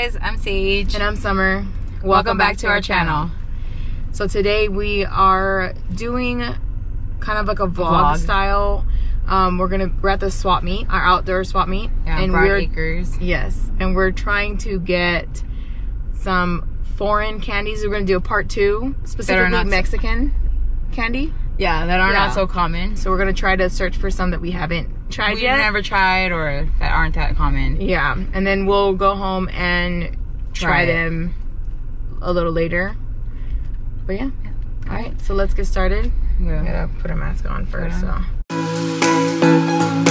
guys, I'm Saige. And I'm Somer. Welcome, back, to our channel. So today we are doing kind of like a vlog, Vlog. style. Um, we're gonna we're at the swap meet, our outdoor swap meet, Yeah, and we're Acres. yes, and we're trying to get some foreign candies. We're gonna do a part two, specifically not Mexican candy. Yeah, that are Yeah. not so common. So we're gonna try to search for some that we haven't tried We've yet. never tried or that aren't that common. Yeah, and then we'll go home and try, Try them a little later. But yeah. All right, so let's get started. I Yeah. gotta put a mask on first. Yeah. So.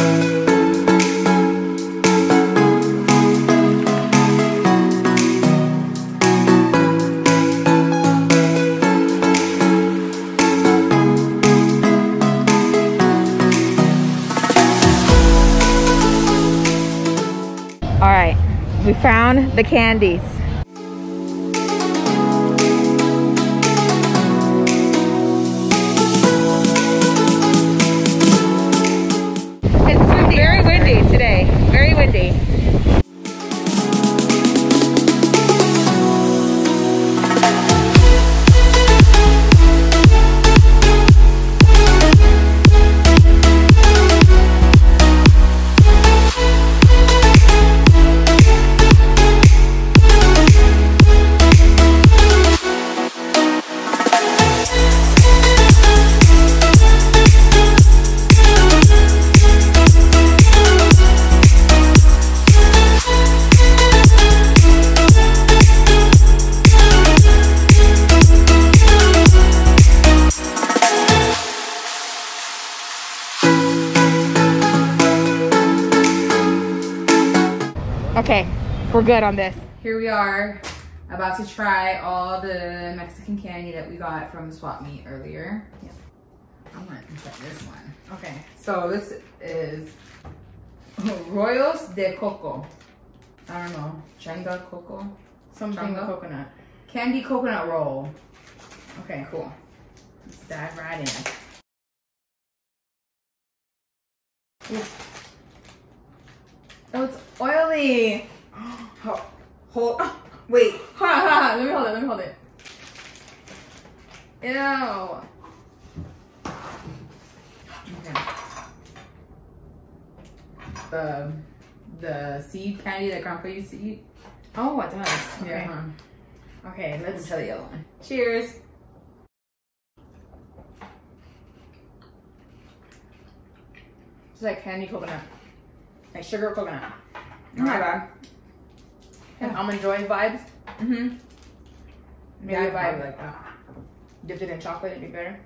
We found the candies. We're good on this. Here we are, about to try all the Mexican candy that we got from the swap meet earlier. Yeah. I'm gonna try this one. Okay, so this is Rollos de Coco. I don't know, Changa Coco? Something Changa? coconut. Candy coconut roll. Okay, cool. Let's dive right in. Ooh. Oh, it's oily. Ho- Hold. Ah, wait. Ha, ha, ha. Let me hold it. Let me hold it. Ew. Okay. The the seed candy that Grandpa used to eat. Oh, it does. Okay. Yeah. Okay, Let's try the yellow one. Cheers. It's like candy coconut. Like sugar coconut. Not bad. And almond joy vibes. Mm-hmm. Maybe Yeah, a I vibe like that. Dipped it in chocolate, it'd be better.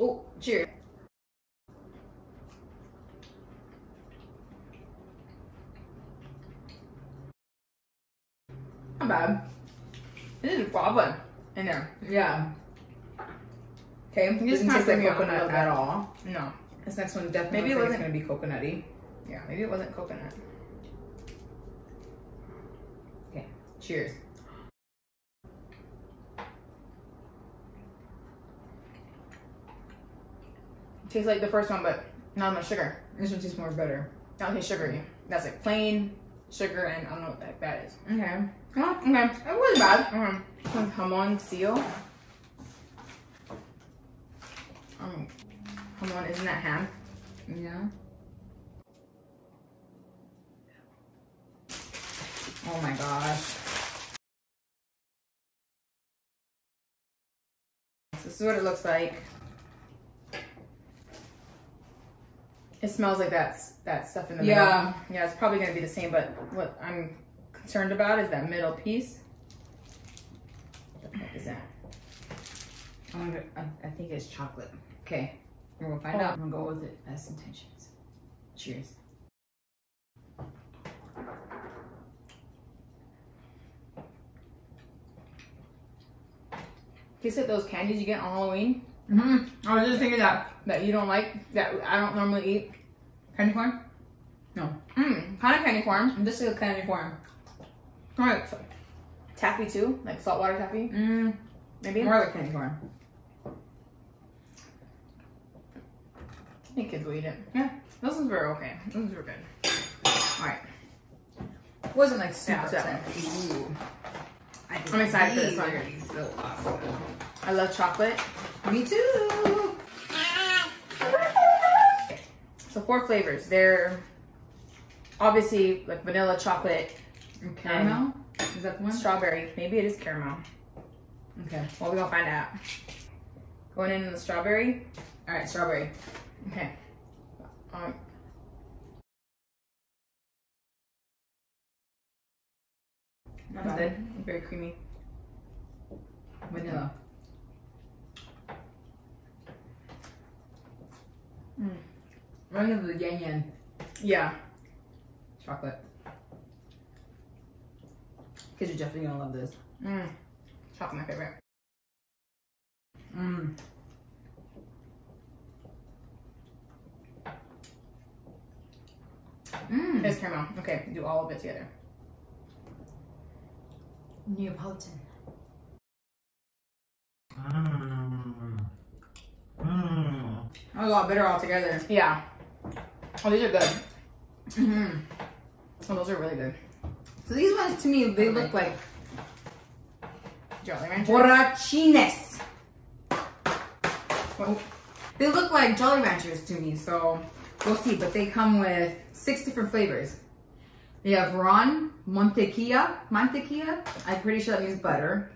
Oh, cheers. Not bad. This is guava in there. Yeah. Okay. This Doesn't taste like me off a coconut at all. No. This next one definitely Maybe it looks like wasn't- it's gonna be coconutty. Yeah, maybe it wasn't coconut. Okay. Cheers. tastes like the first one, but not much sugar. This one tastes more better. Not taste sugary. That's like plain sugar, and I don't know what that, that is. Okay. Oh, okay. It wasn't bad. Um, some jamon sillo. Um, on, isn't that ham? Yeah. Oh my gosh. This is what it looks like. It smells like that s- that stuff in the Yeah. middle. Yeah, it's probably gonna be the same, but what I'm concerned about is that middle piece. What the fuck is that? I, wonder, I, I think it's chocolate. Okay. We're gonna find Oh. out. I'm gonna go with it best intentions. Cheers. Tastes like those candies you get on Halloween Mm-hmm. I was just thinking that. that you don't like, that I don't normally eat. Candy corn? No. Mmm, kind of candy corn. This is a candy corn. Alright, so taffy too, like saltwater taffy, Mm, maybe. more like candy corn. I think kids will eat it. Yeah. Those ones were okay. This Those were good. Alright. wasn't like super Yeah, that upset. Ooh. I think I'm excited for this one. are so awesome. I love chocolate. Me too. So four flavors. They're obviously like vanilla, chocolate, And caramel. Is that the one? strawberry. Maybe it is caramel. Okay. Well, we're gonna find out. Going in the strawberry. All right, strawberry. Okay. Um, Not that's bad. good. Very creamy. Vanilla. Mm. Running of the Yan Yan Yeah. chocolate. Kids are definitely gonna love this. Mm. Chocolate, my favorite. Mmm. Mmm. It's caramel. Okay, do all of it together. Neapolitan. Mmm. Mmm. A lot better all together. Yeah. Oh, these are good. Mm-hmm. Oh, those are really good. So these ones to me, they look like Jolly Rancher. borrachines. Oh, They look like Jolly Ranchers to me, so we'll see. But they come with six different flavors. They have Ron, Montequilla, Mantequilla. I'm pretty sure that means butter.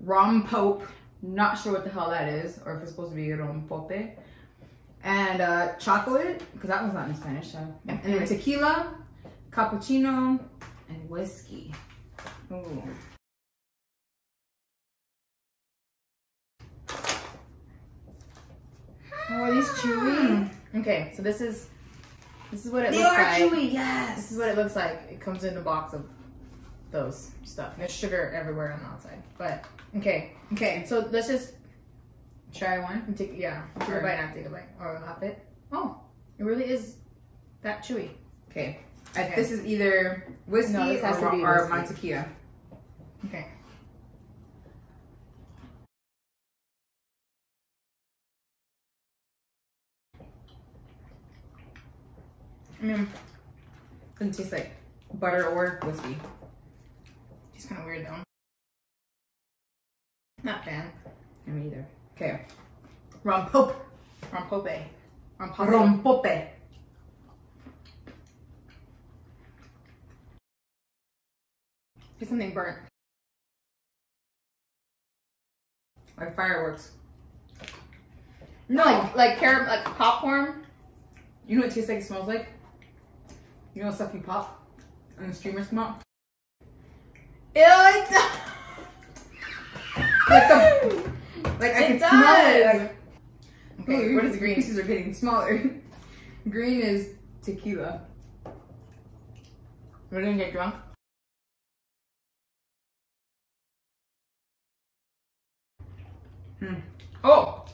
Rom Pope, not sure what the hell that is, or if it's supposed to be Rom Pope. And uh, chocolate, because that one's not in Spanish. So. And then tequila, cappuccino, and whiskey. Ooh. Oh, these chewy? Okay, so this is this is what it They looks are like. chewy, yes. This is what it looks like. It comes in a box of those stuff. There's sugar everywhere on the outside. But okay, Okay, so let's just try one. take yeah, take Sure. a bite and take a bite or half it. Oh, it really is that chewy. Okay. Okay. This is either whiskey No, or, or whiskey. Mantequilla. Okay. I mean, Doesn't taste like butter or whiskey. it's kind of weird though. Not fan. Me either. Okay. Rompope. Rompope. Rompope. Rompope. Get something burnt. Like fireworks. No, like like carrot, like popcorn. You know what it tastes like? It smells like? You know stuff you pop and the streamers come out? Ew, it does. Like the, like I It can smell it. does. Like, Okay, Ooh, what is the green? Pieces are getting smaller. green is tequila. We're gonna get drunk. Hmm. Oh,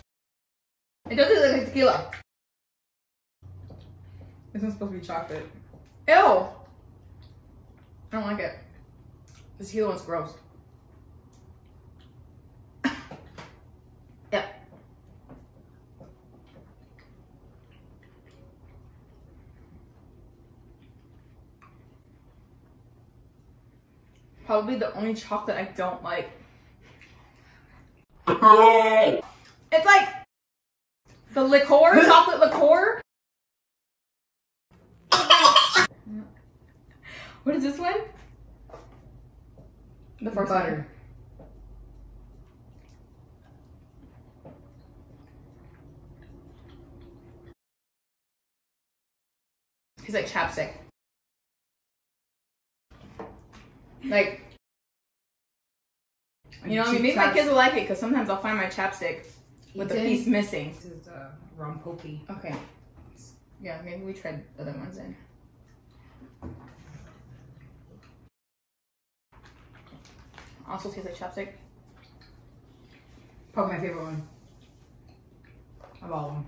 it doesn't look like tequila. This one's supposed to be chocolate. Ew. I don't like it. This tequila one's gross. yeah. Probably the only chocolate I don't like. It's like the liqueur, chocolate liqueur. What is this one? The first butter. one. He's like chapstick. Like, you know, I mean, maybe my kids will like it because sometimes I'll find my chapstick with the Eaten. piece missing. This is uh, Rompope. Okay. Yeah, maybe we tried other ones in. Also tastes like chapstick. Probably my favorite one. Of all of them.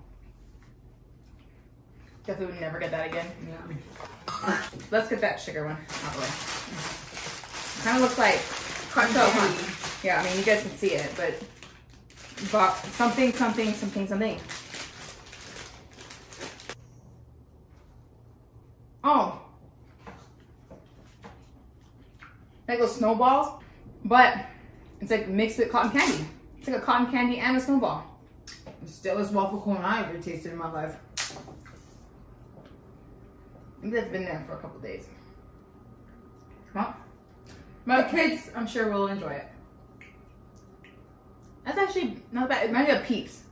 Definitely would never get that again. Yeah. Let's get that sugar one out of the way. Kind of looks like So, candy. Yeah, I mean, you guys can see it, but, but something, something, something, something. Oh. like those snowballs, but it's like mixed with cotton candy. It's like a cotton candy and a snowball. Stillest waffle cone I ever tasted in my life. Maybe that's been there for a couple days. Well, the kids, I'm sure will enjoy it. that's actually not bad. It reminds me of Peeps.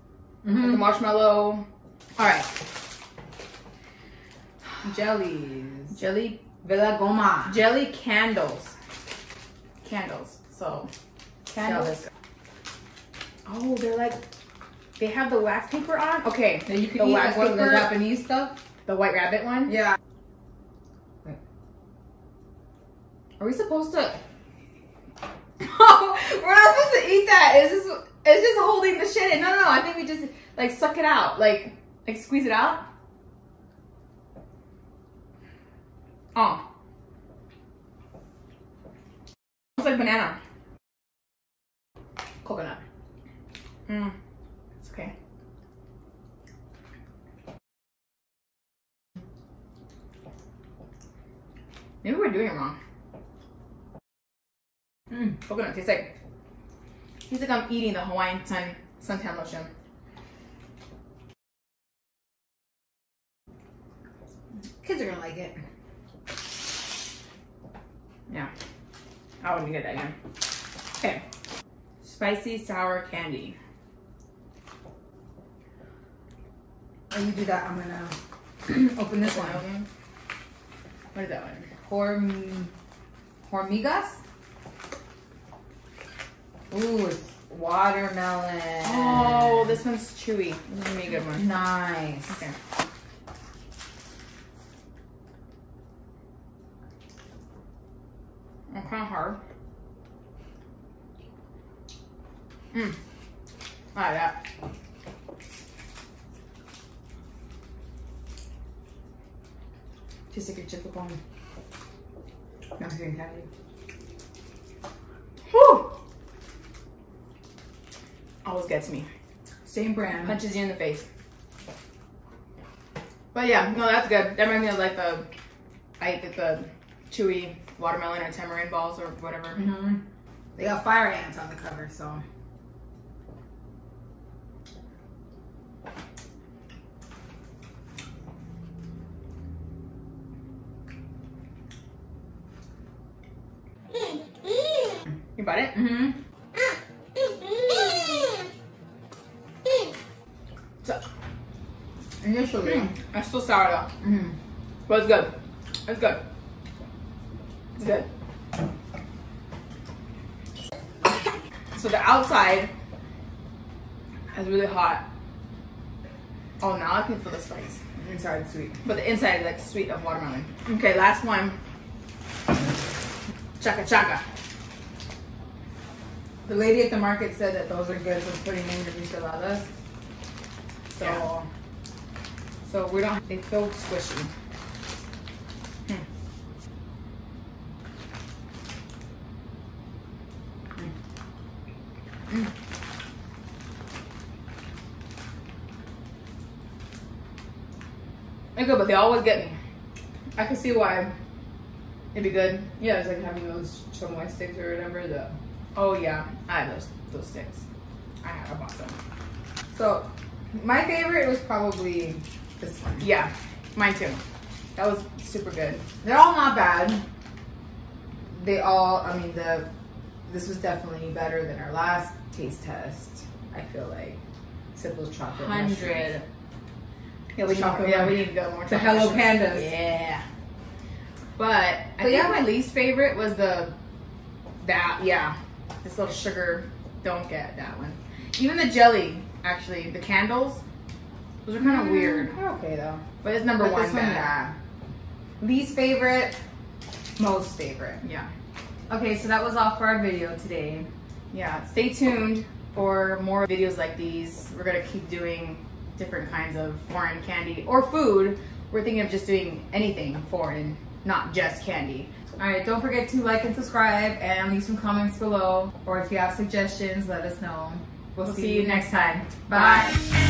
Like Mhm. the marshmallow. All right. Jellies. Jelly Velagoma. jelly candles. Candles. So Candles. Oh, they're like they have the wax paper on. Okay, Then you can The eat wax like one the. Japanese stuff. the white rabbit one. Yeah. Are we supposed to? We're not supposed to eat that. It's just it's just holding the shit in. No, no, no. I think we just like suck it out, like like squeeze it out. Oh, it's like banana, coconut. Mmm. it's okay. Maybe we're doing it wrong. Mm, coconut tastes like tastes like I'm eating the Hawaiian sun suntan lotion. Kids are gonna like it. Yeah, I wouldn't get that again. Okay, spicy sour candy. When you do that, I'm gonna open this one. What is that one? Horm, hormigas. Ooh, it's watermelon. Oh, this one's chewy. This is gonna be a good one. nice. Okay. Of hard. Mmm. I like that. Just like your chip upon Mexican candy. Whew. Always gets me. Same brand. Punches you in the face. But yeah, no, that's good. That reminds me of like the, I ate the chewy watermelon or tamarind balls or whatever. hmm They got fire ants on the cover, so. You bought it? Mm-hmm. So, Initially. mm, it's still sour though. Mm-hmm. But it's good. It's good. Good. So the outside is really hot. Oh, now I can feel the spice. Inside sweet. But the inside is like sweet of watermelon. Okay, last one. Chaca chaca. The lady at the market said that those are good for putting in your enchiladas. So, Yeah. so we don't. They feel squishy. They're good, but they always get me. I can see why it'd be good. Yeah, it's like having those chamoy sticks or whatever. The Oh yeah, I have those those sticks. I have I bought them. so, my favorite was probably this one. Yeah, mine too. That was super good. They're all not bad. They all, I mean, the this was definitely better than our last taste test. I feel like simple chocolate. Hundred. Yeah, we need, yeah, we need to go more. The Hello. Pandas. Yeah. But I But think yeah. my least favorite was the that yeah, this little sugar. Don't get that one. Even the jelly, actually, the candles. Those are kind of Mm, weird. okay though. But it's number But one. this one, yeah. Least favorite, most favorite. Yeah. Okay, so that was all for our video today. Yeah, stay tuned for more videos like these. We're gonna keep doing different kinds of foreign candy or food. We're thinking of just doing anything foreign, not just candy. All right, don't forget to like and subscribe and leave some comments below. Or if you have suggestions, let us know. We'll, We'll see, you next time. Bye. Bye.